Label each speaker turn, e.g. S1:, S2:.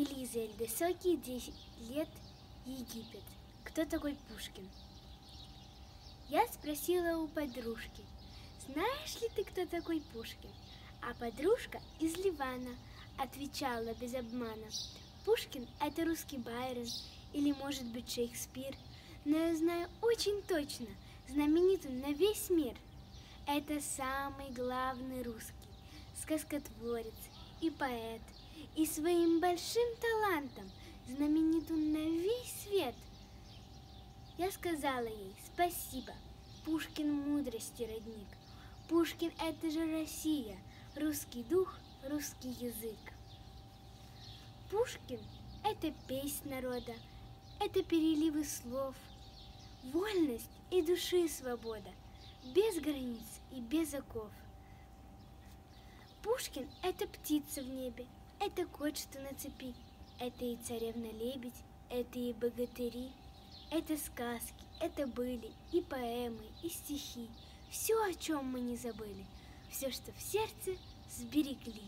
S1: Элизель, высокие 10 лет, Египет. Кто такой Пушкин? Я спросила у подружки, знаешь ли ты, кто такой Пушкин? А подружка из Ливана отвечала без обмана. Пушкин – это русский Байрон или, может быть, Шекспир. Но я знаю очень точно, знаменит он на весь мир. Это самый главный русский, сказкотворец и поэт. И своим большим талантом знаменит он на весь свет. Я сказала ей спасибо. Пушкин мудрости родник. Пушкин – это же Россия, русский дух, русский язык. Пушкин – это песнь народа, это переливы слов, вольность и души свобода, без границ и без оков. Пушкин – это птица в небе, это кот, что на цепи, это и царевна-лебедь, это и богатыри, это сказки, это были и поэмы, и стихи, все, о чем мы не забыли, все, что в сердце сберегли.